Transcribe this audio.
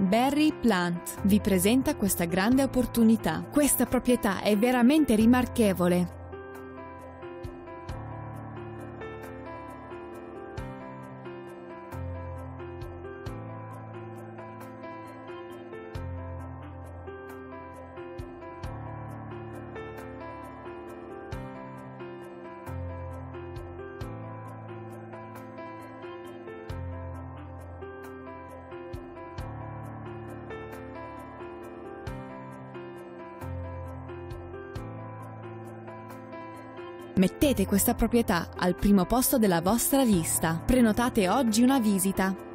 Barry Plant vi presenta questa grande opportunità. Questa proprietà è veramente rimarchevole. Mettete questa proprietà al primo posto della vostra lista. Prenotate oggi una visita.